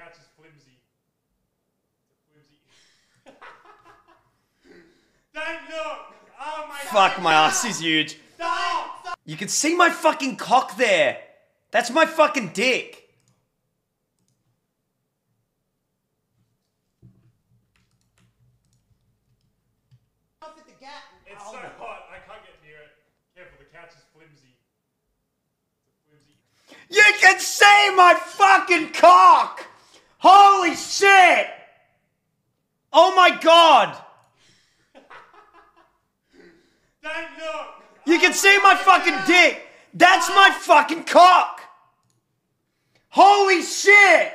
couch is flimsy. It's flimsy. Don't look! Oh my Fuck, my ass is huge. Stop! You can see my fucking cock there. That's my fucking dick. It's so hot, I can't get near it. Careful, the couch is flimsy. Flimsy. You can see my fucking cock. Holy shit. Oh my god. Don't look! You can see my fucking dick. That's my fucking cock. Holy shit.